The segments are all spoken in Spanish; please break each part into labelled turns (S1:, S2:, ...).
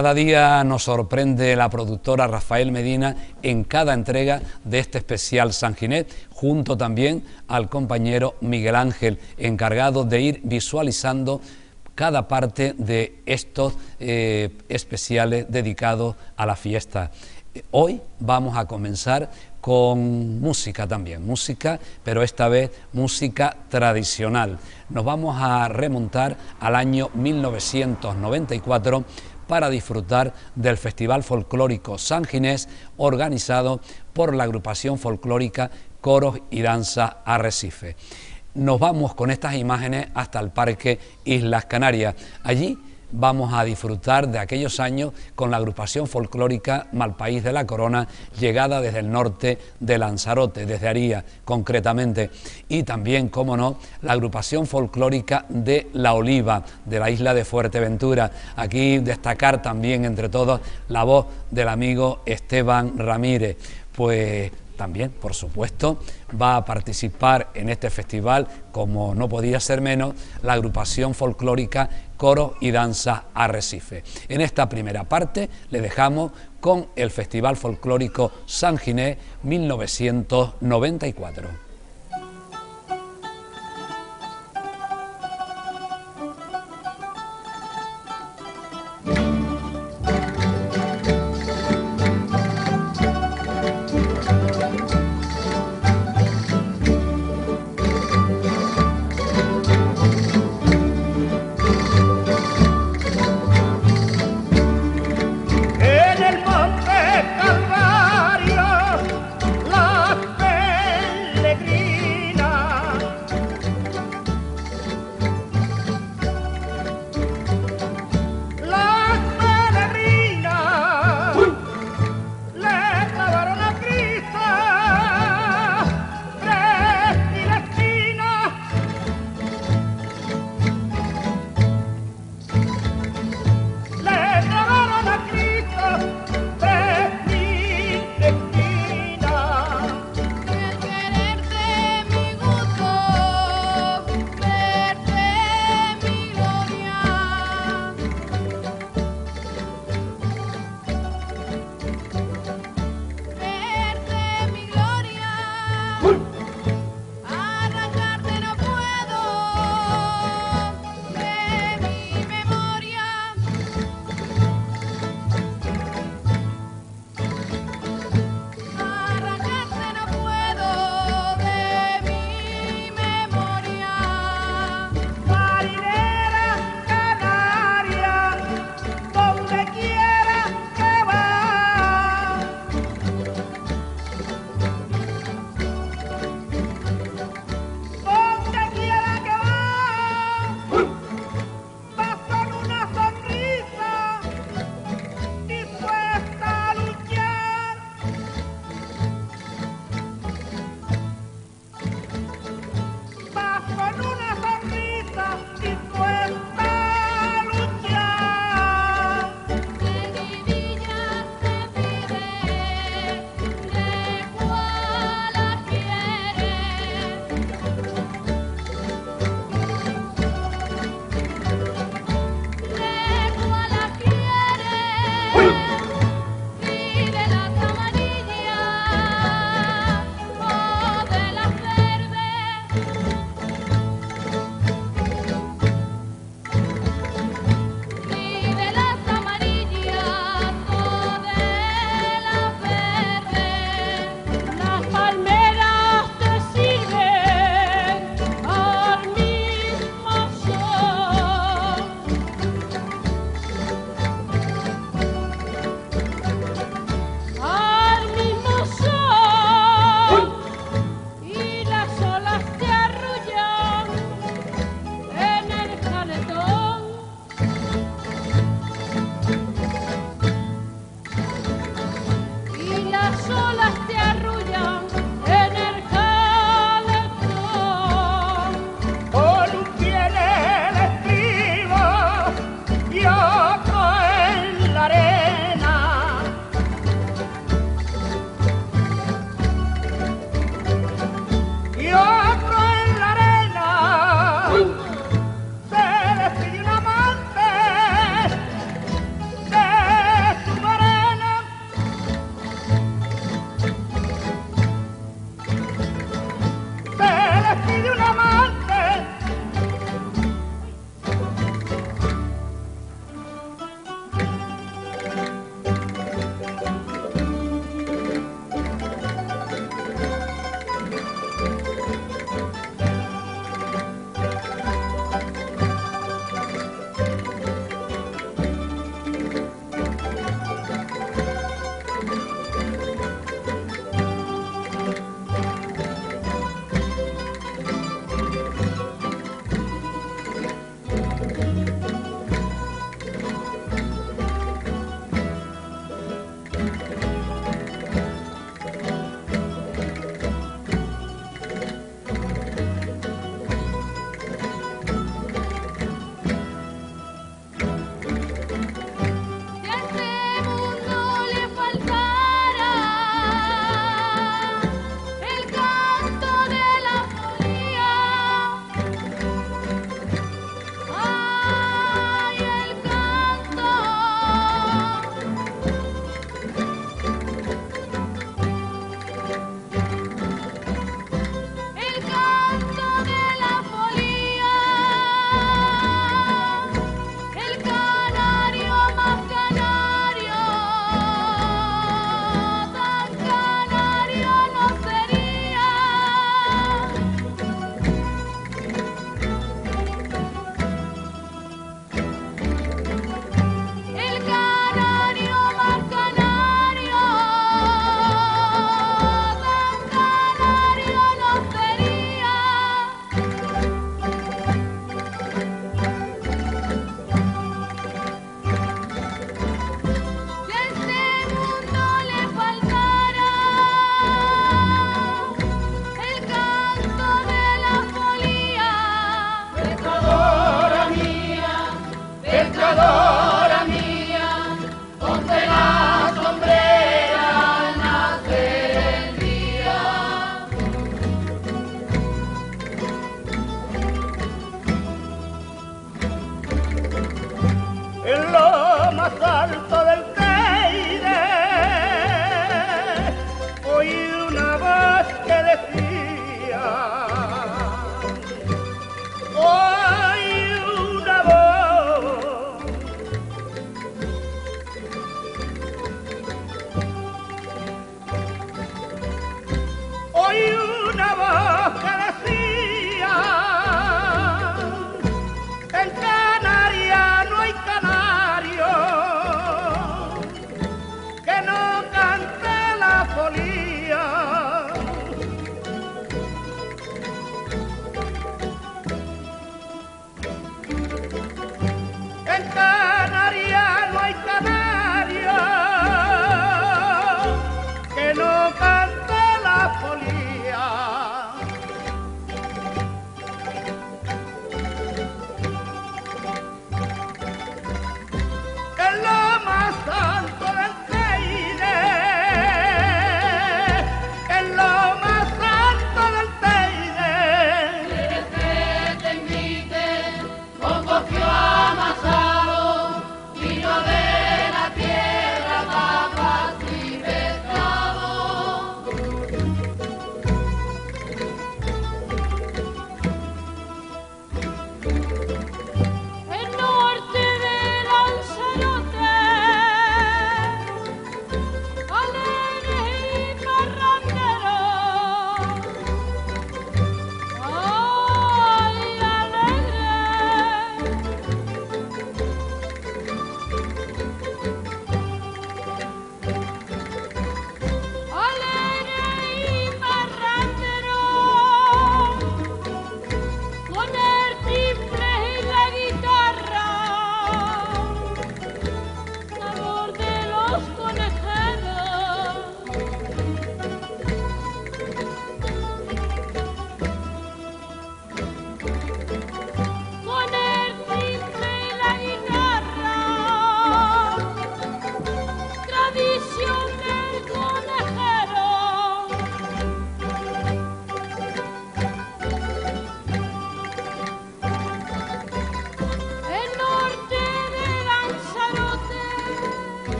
S1: Cada día nos sorprende la productora Rafael Medina en cada entrega de este especial San Ginés, junto también al compañero Miguel Ángel, encargado de ir visualizando cada parte de estos eh, especiales dedicados a la fiesta. Hoy vamos a comenzar con música también, música, pero esta vez música tradicional. Nos vamos a remontar al año 1994 para disfrutar del Festival Folclórico San Ginés organizado por la agrupación folclórica Coros y Danza Arrecife. Nos vamos con estas imágenes hasta el Parque Islas Canarias. Allí vamos a disfrutar de aquellos años con la agrupación folclórica Malpaís de la Corona, llegada desde el norte de Lanzarote, desde Aría concretamente, y también, como no, la agrupación folclórica de La Oliva, de la isla de Fuerteventura. Aquí destacar también, entre todos, la voz del amigo Esteban Ramírez. Pues también, por supuesto, va a participar en este festival, como no podía ser menos, la agrupación folclórica Coro y Danza Arrecife. En esta primera parte le dejamos con el Festival Folclórico San Ginés 1994.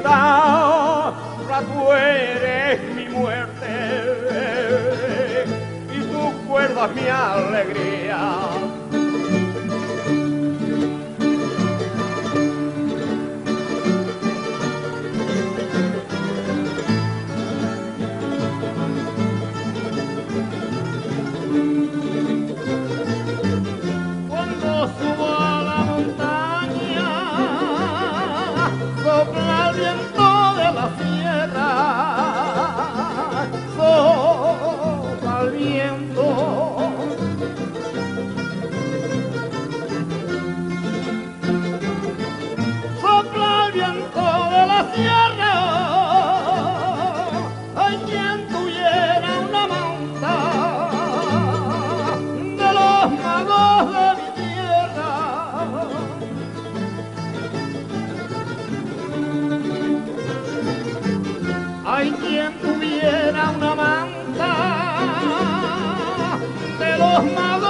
S2: Guitarra, tú eres mi muerte y tu cuerda es mi alegría. of my life.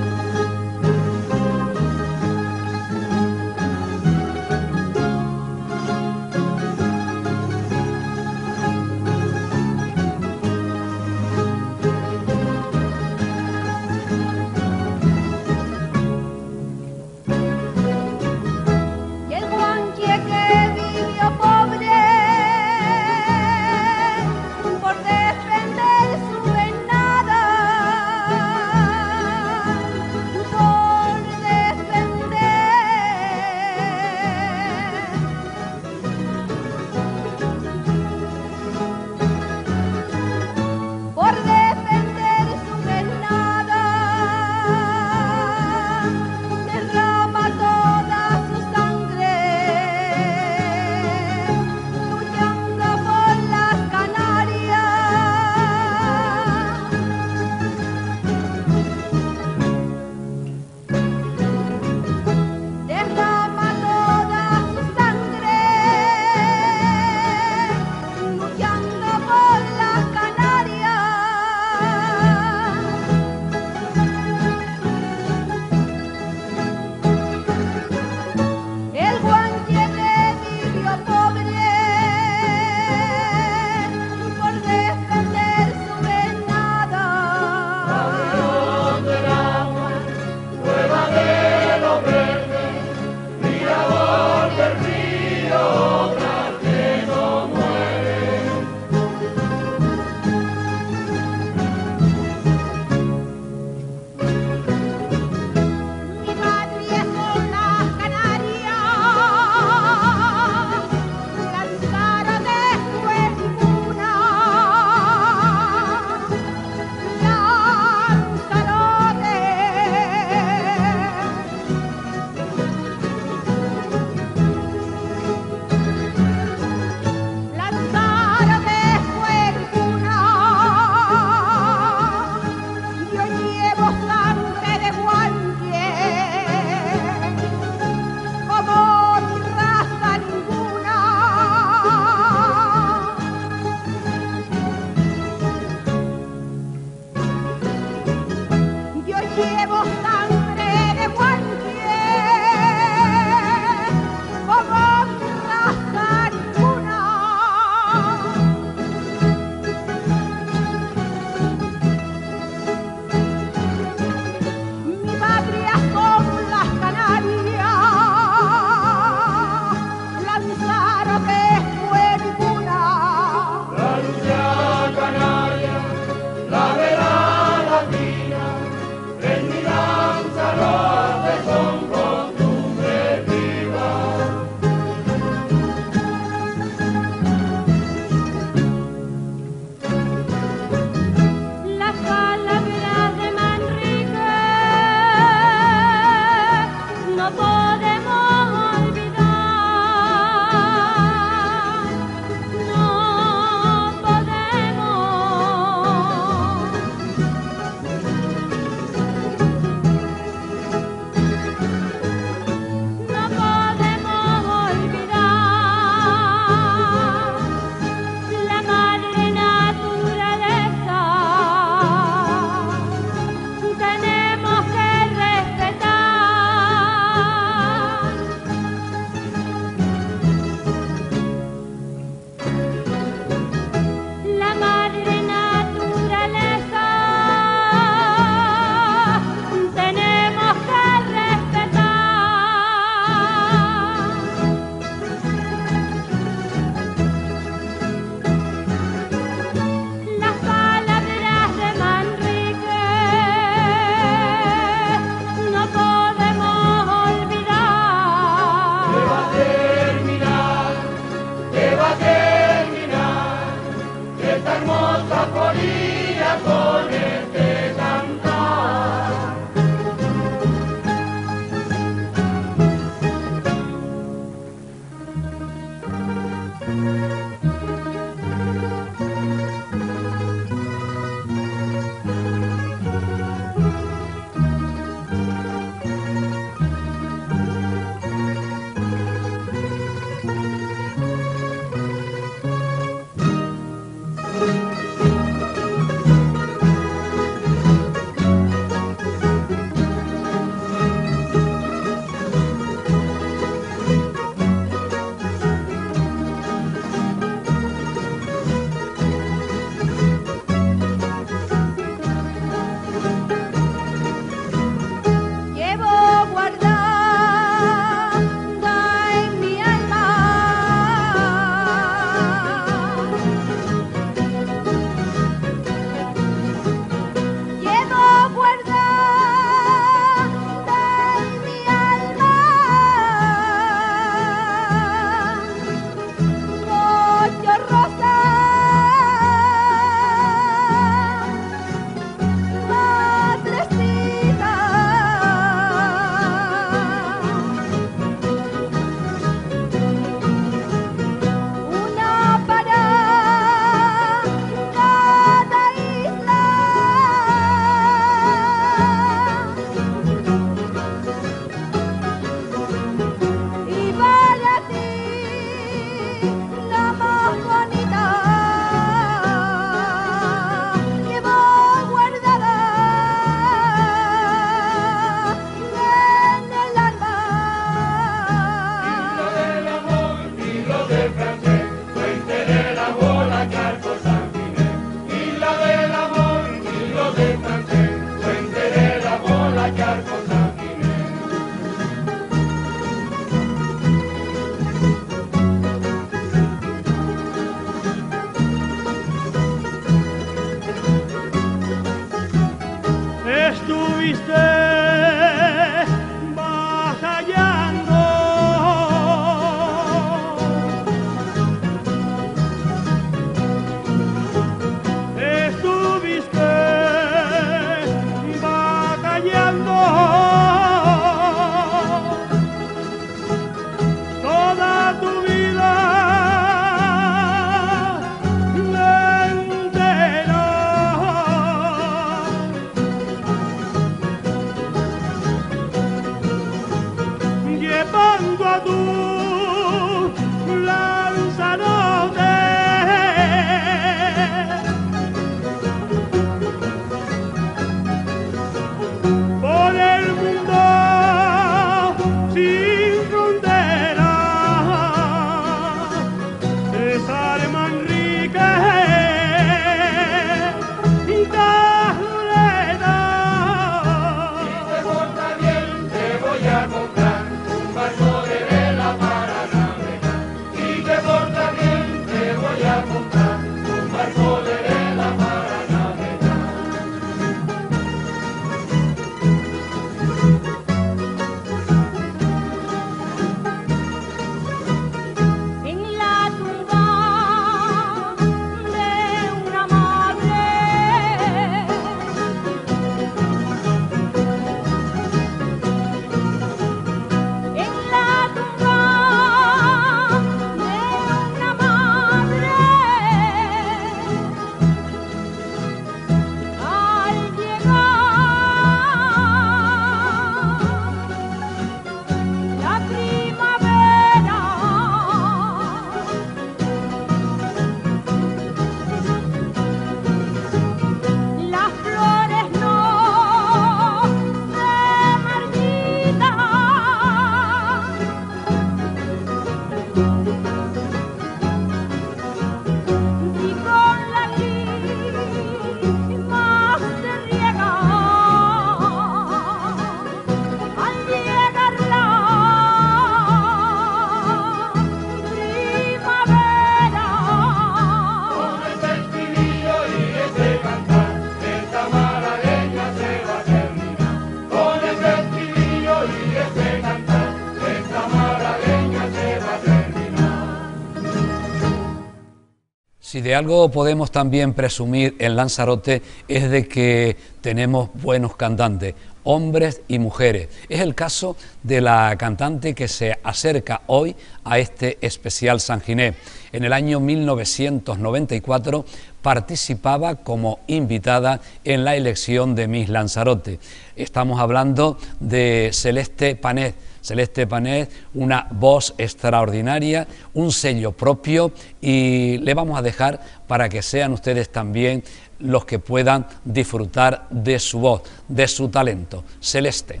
S1: Si de algo podemos también presumir en Lanzarote es de que tenemos buenos cantantes, hombres y mujeres. Es el caso de la cantante que se acerca hoy a este especial San Ginés. En el año 1994 participaba como invitada en la elección de Miss Lanzarote. Estamos hablando de Celeste Panet Celeste Panet, una voz extraordinaria, un sello propio y le vamos a dejar para que sean ustedes también los que puedan disfrutar de su voz, de su talento. Celeste.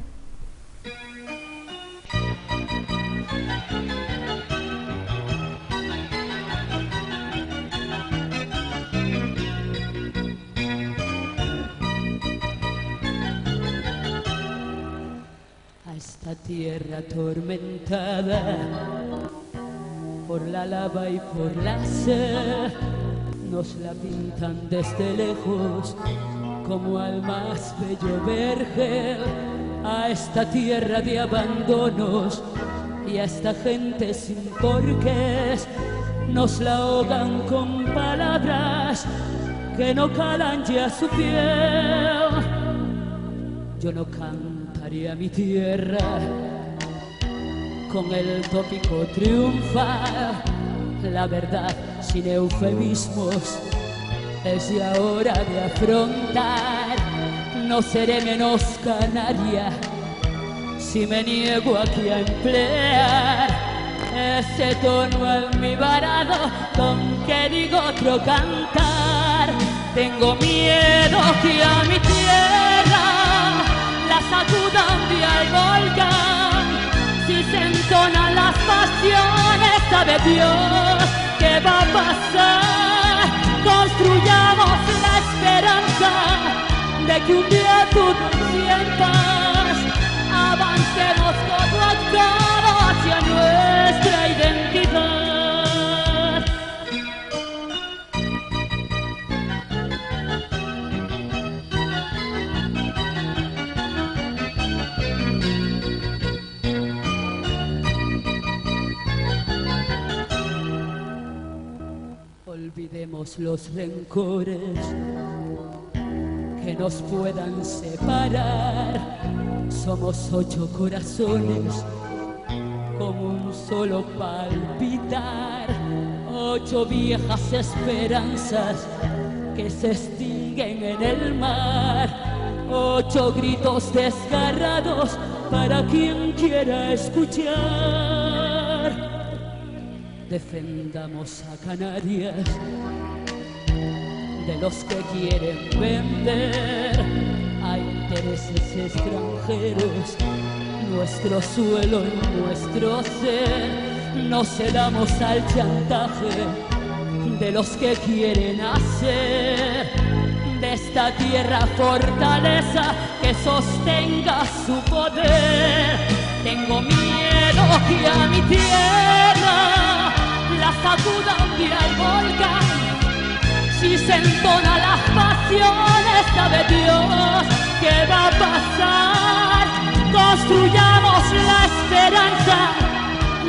S3: Tierra atormentada por la lava y por la sed, nos la pintan desde lejos como al más bello vergel, a esta tierra de abandonos y a esta gente sin porqués, nos la ahogan con palabras que no calan ya su piel. Yo no canto a mi tierra con el tópico triunfal. La verdad, sin eufemismos, es ya hora de afrontar. No seré menos canaria si me niego aquí a emplear ese tono almibarado con que digo otro cantar. Tengo miedo que a mi tierra volcán. Si se entonan las pasiones, sabe Dios qué va a pasar. Construyamos la esperanza de que un día tú te sientas. Avancemos todo a todos los rencores que nos puedan separar. Somos ocho corazones con un solo palpitar, ocho viejas esperanzas que se extinguen en el mar, ocho gritos desgarrados para quien quiera escuchar. Defendamos a Canarias de los que quieren vender a intereses extranjeros nuestro suelo y nuestro ser. No cedamos al chantaje de los que quieren hacer de esta tierra fortaleza que sostenga su poder. Tengo miedo que a mi tierra sacuda un día el volcán si se entona las pasiones, sabe Dios qué va a pasar. Construyamos la esperanza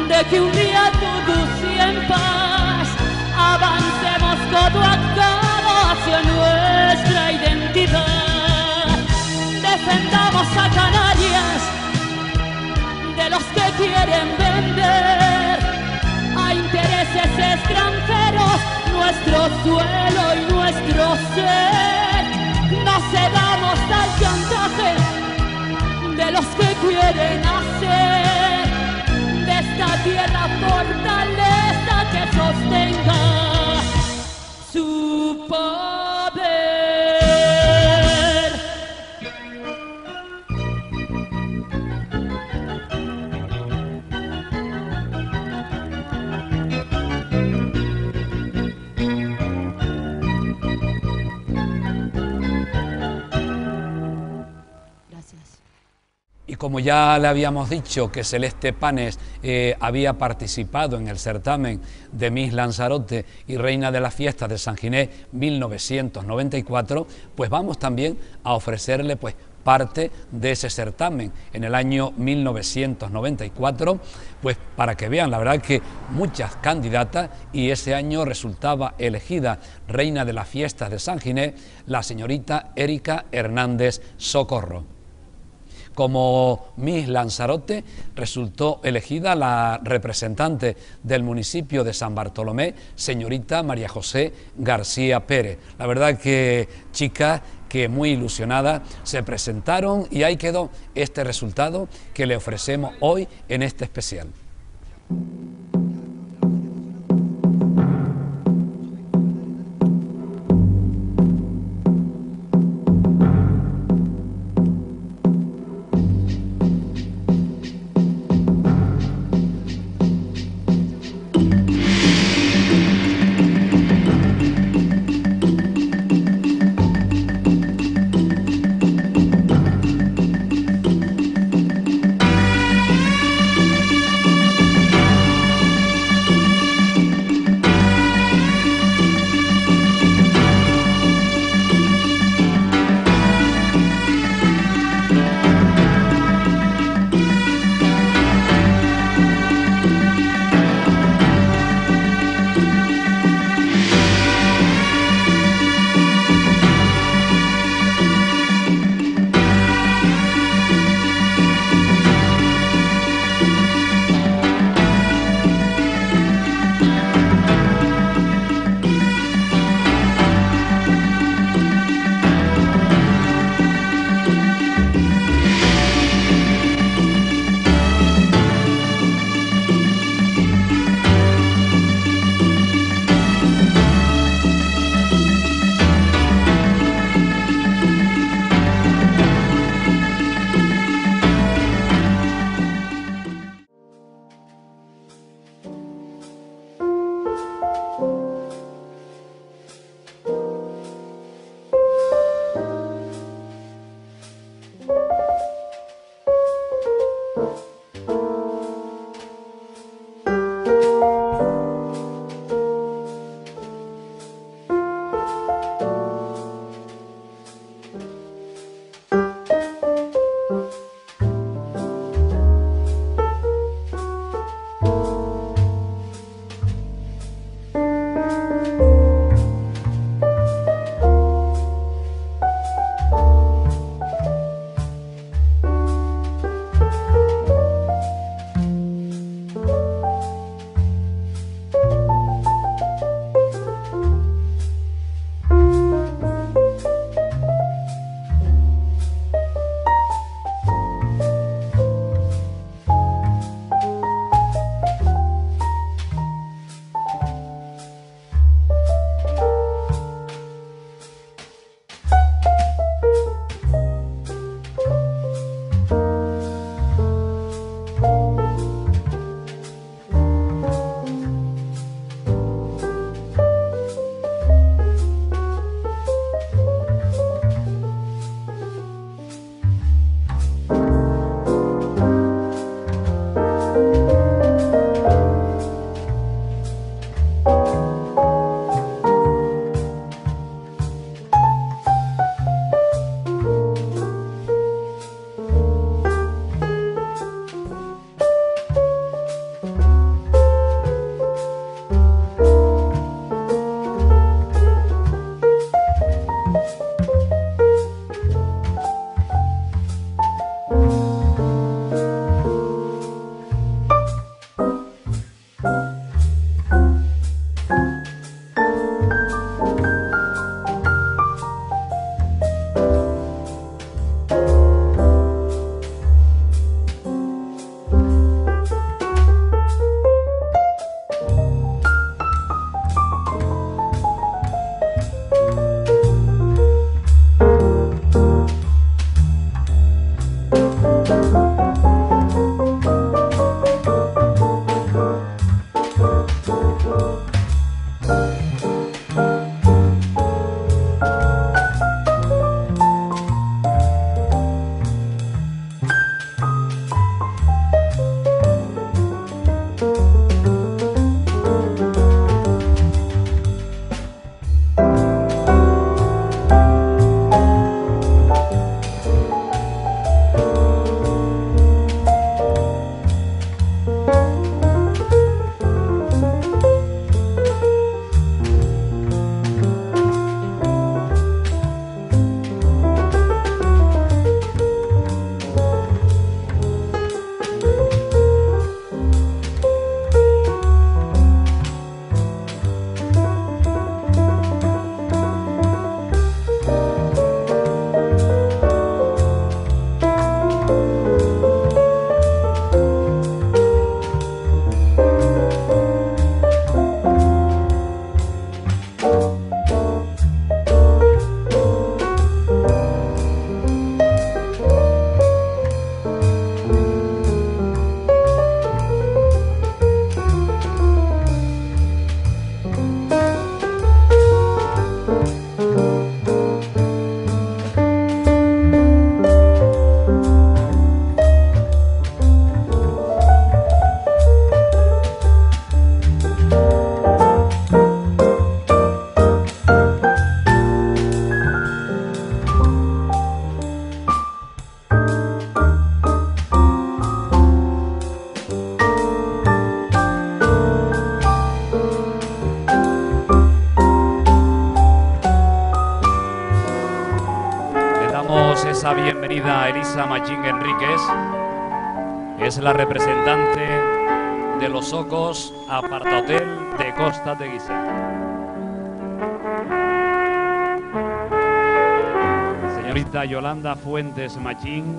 S3: de que un día todos y en paz avancemos codo a codo hacia nuestra identidad. Defendamos a Canarias de los que quieren vender intereses extranjeros nuestro suelo y nuestro ser. No cedamos al chantaje de los que quieren hacer de esta tierra fortaleza que sostenga su poder.
S1: Como ya le habíamos dicho que Celeste Panes eh, había participado en el certamen de Miss Lanzarote y Reina de la Fiesta de San Ginés 1994, pues vamos también a ofrecerle pues parte de ese certamen en el año 1994, pues para que vean, la verdad que muchas candidatas y ese año resultaba elegida reina de la fiesta de San Ginés la señorita Erika Hernández Socorro. Como Miss Lanzarote resultó elegida la representante del municipio de San Bartolomé, señorita María José García Pérez. La verdad que chicas que muy ilusionadas se presentaron y ahí quedó este resultado que le ofrecemos hoy en este especial.
S4: Bienvenida a Elisa Machín Enríquez. Es la representante de los Ocos Aparta Hotel de Costa de Guisa. Señorita Yolanda Fuentes Machín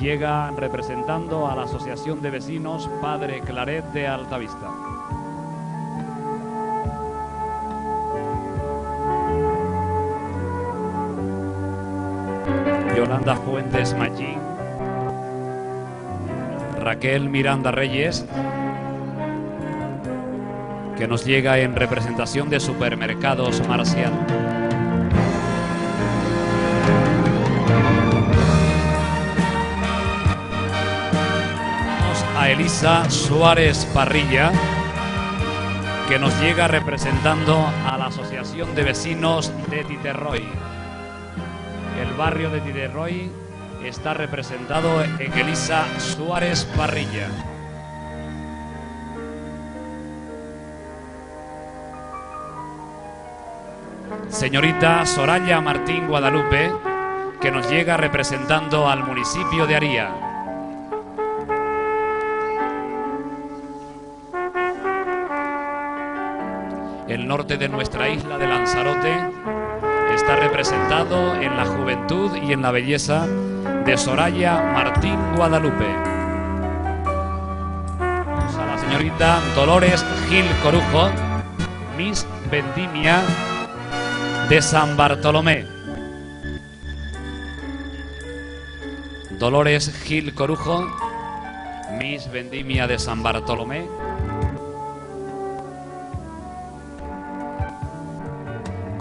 S4: llega representando a la Asociación de Vecinos Padre Claret de Altavista. Yolanda Fuentes Machín, Raquel Miranda Reyes, que nos llega en representación de Supermercados Marcial. a Elisa Suárez Parrilla, que nos llega representando a la Asociación de Vecinos de Titerroy. El barrio de Titerroy está representado en Elisa Suárez Parrilla. Señorita Soraya Martín Guadalupe, que nos llega representando al municipio de Aría. El norte de nuestra isla de Lanzarote está representado en la juventud y en la belleza de Soraya Martín Guadalupe. a la señorita Dolores Gil Corujo, Miss Vendimia de San Bartolomé. Dolores Gil Corujo, Miss Vendimia de San Bartolomé.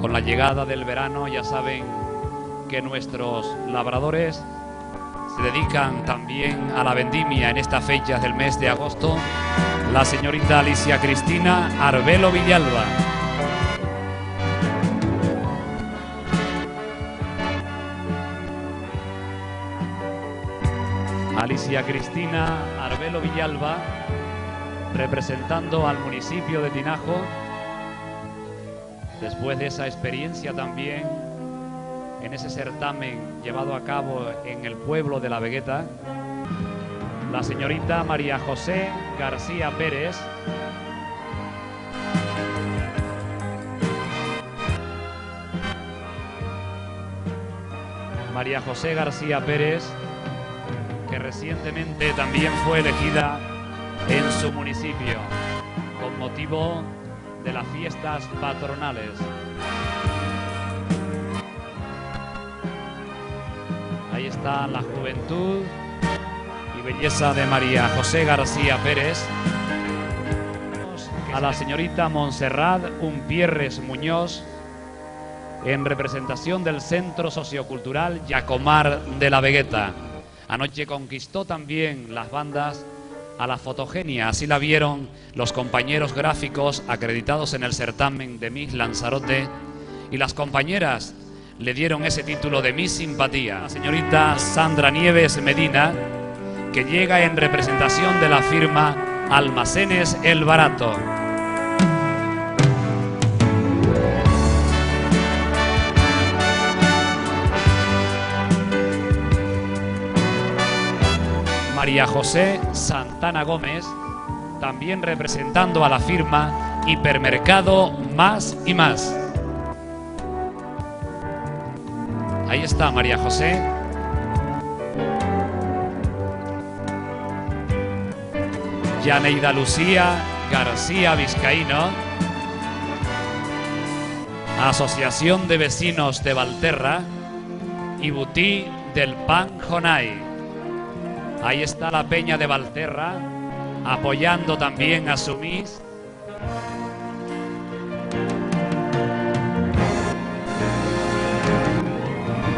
S4: Con la llegada del verano ya saben que nuestros labradores se dedican también a la vendimia en estas fechas del mes de agosto. La señorita Alicia Cristina Arbelo Villalba. Alicia Cristina Arbelo Villalba, representando al municipio de Tinajo, después de esa experiencia también en ese certamen llevado a cabo en el pueblo de La Vegueta, la señorita María José García Pérez, María José García Pérez, que recientemente también fue elegida en su municipio con motivo de las fiestas patronales. Ahí está la juventud y belleza de María José García Pérez. A la señorita Montserrat Umpierres Muñoz en representación del Centro Sociocultural Yacomar de la Vegueta. Anoche conquistó también las bandas a la fotogenia. Así la vieron los compañeros gráficos acreditados en el certamen de Miss Lanzarote y las compañeras le dieron ese título de Miss Simpatía. Señorita Sandra Nieves Medina, que llega en representación de la firma Almacenes El Barato. María José Santana Gómez, también representando a la firma Hipermercado Más y Más. Ahí está María José. Yaneida Lucía García Vizcaíno. Asociación de Vecinos de Valterra y Butí del Pan Jonay. Ahí está la Peña de Valterra apoyando también a su Miss.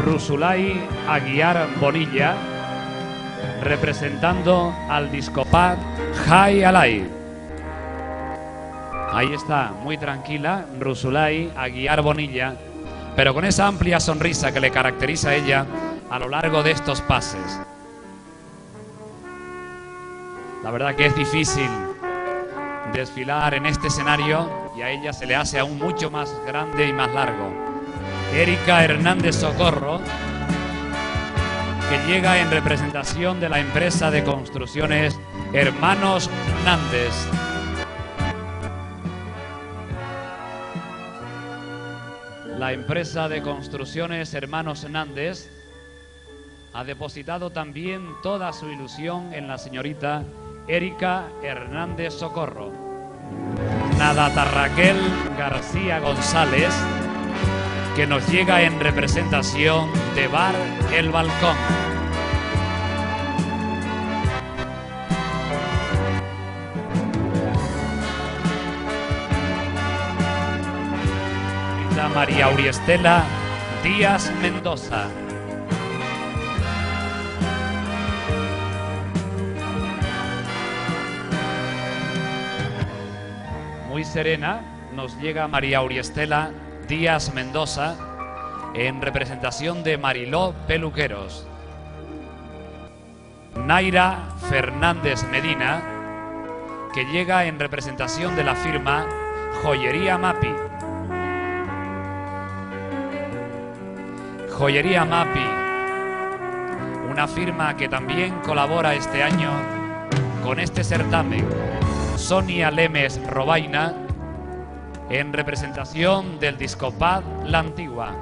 S4: Rusulay Aguiar Bonilla representando al discopad Jai Alay. Ahí está, muy tranquila, Rusulay Aguiar Bonilla, pero con esa amplia sonrisa que le caracteriza a ella a lo largo de estos pases. La verdad que es difícil desfilar en este escenario y a ella se le hace aún mucho más grande y más largo. Erika Hernández Socorro, que llega en representación de la empresa de construcciones Hermanos Nández. La empresa de construcciones Hermanos Nández ha depositado también toda su ilusión en la señorita Erika Hernández Socorro. Nadata Raquel García González, que nos llega en representación de Bar El Balcón. María Uriestela Díaz Mendoza. Serena nos llega María Uriestela Díaz Mendoza en representación de Mariló Peluqueros. Naira Fernández Medina, que llega en representación de la firma Joyería Mapi. Joyería Mapi, una firma que también colabora este año con este certamen. Sonia Lemes Robaina, en representación del Discopad La Antigua.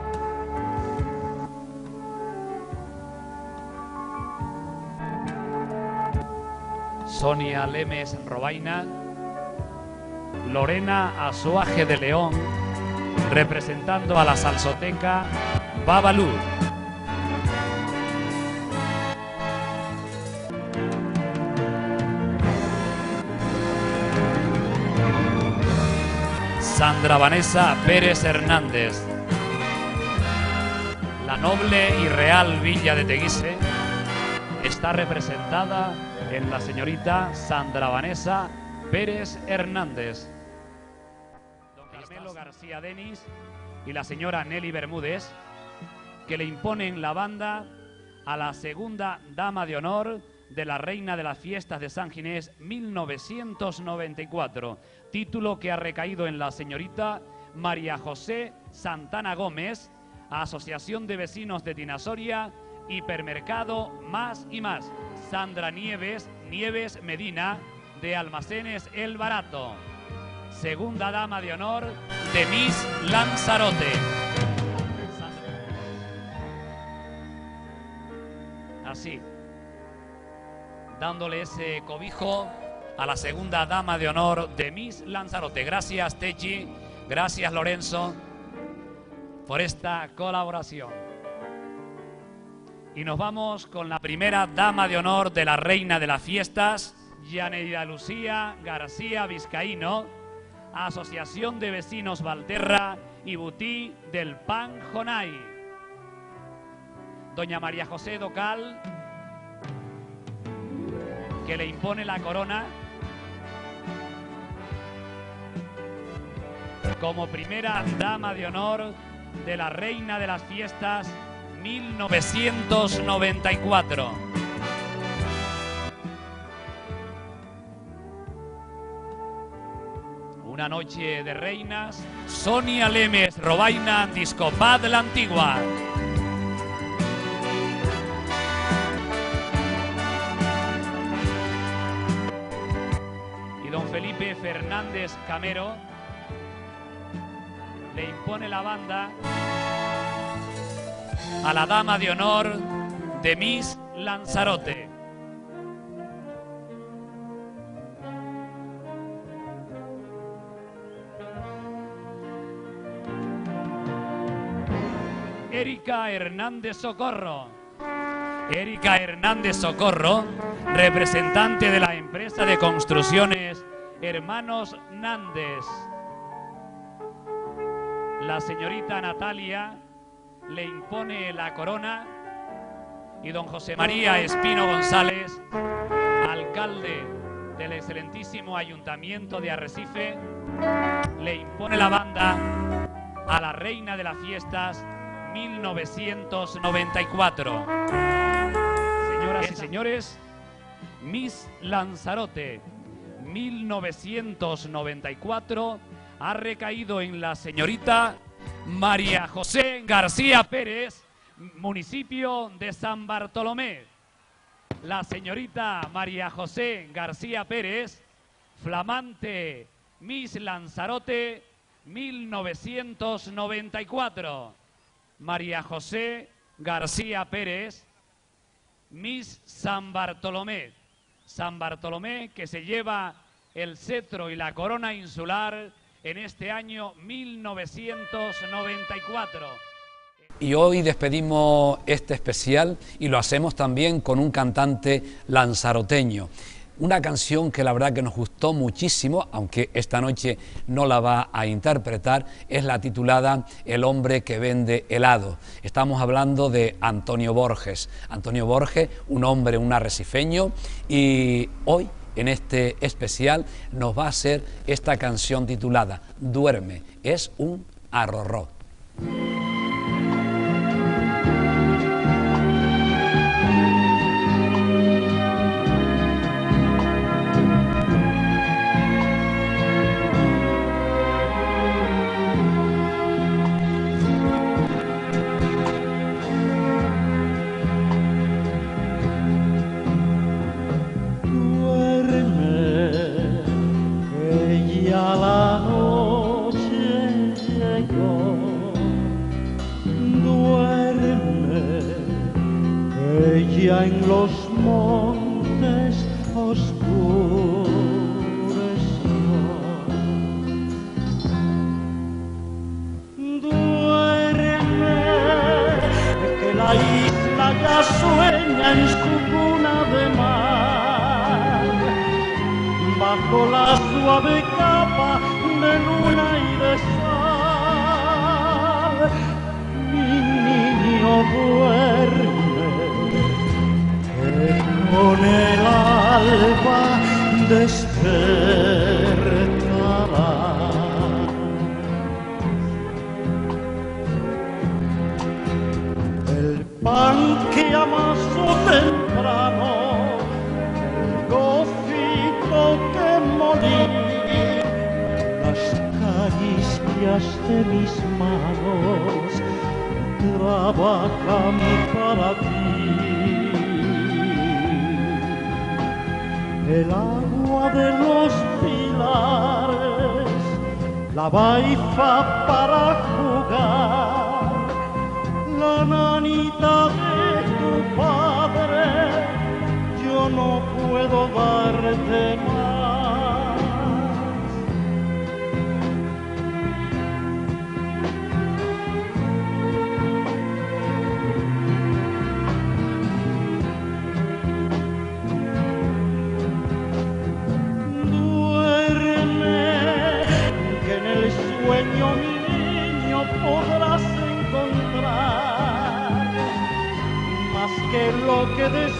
S4: Sonia Lemes Robaina, Lorena Azuaje de León, representando a la salsoteca Babalú. Sandra Vanessa Pérez Hernández. La noble y real villa de Teguise está representada en la señorita Sandra Vanessa Pérez Hernández. Don Carmelo García Denis y la señora Nelly Bermúdez que le imponen la banda a la segunda dama de honor de la Reina de las Fiestas de San Ginés 1994, título que ha recaído en la señorita María José Santana Gómez, Asociación de Vecinos de Tinasoria, Hipermercado Más y Más, Sandra Nieves, Nieves Medina, de Almacenes El Barato, segunda dama de honor de Miss Lanzarote. así, dándole ese cobijo a la segunda dama de honor de Miss Lanzarote. Gracias Techi, gracias Lorenzo por esta colaboración. Y nos vamos con la primera dama de honor de la reina de las fiestas, Yaneida Lucía García Vizcaíno, Asociación de Vecinos Valterra y Butí del Pan Jonay doña María José Docal, que le impone la corona como primera dama de honor de la Reina de las Fiestas 1994. Una noche de reinas, Sonia Lemes, Robaina, Discopad la Antigua. Felipe Fernández Camero le impone la banda a la dama de honor de Miss Lanzarote. Erika Hernández Socorro. Erika Hernández Socorro, representante de la empresa de construcciones hermanos Nández. La señorita Natalia le impone la corona y don José María Espino González, alcalde del excelentísimo ayuntamiento de Arrecife, le impone la banda a la reina de las fiestas 1994. Señoras y señores, Miss Lanzarote 1994 ha recaído en la señorita María José García Pérez municipio de San Bartolomé. La señorita María José García Pérez, flamante Miss Lanzarote 1994. María José García Pérez, Miss San Bartolomé. San Bartolomé que se lleva el cetro y la corona insular en este año 1994.
S1: Y hoy despedimos este especial y lo hacemos también con un cantante lanzaroteño. Una canción que la verdad que nos gustó muchísimo, aunque esta noche no la va a interpretar, es la titulada El hombre que vende helado. Estamos hablando de Antonio Borges. Antonio Borges, un hombre, un arrecifeño, y hoy en este especial nos va a hacer esta canción titulada Duerme. Es un arrorró.
S5: De mis manos trabajan para ti. el agua de los pilares, la baifa para jugar, la nanita de tu padre, yo no puedo darte más. Que lo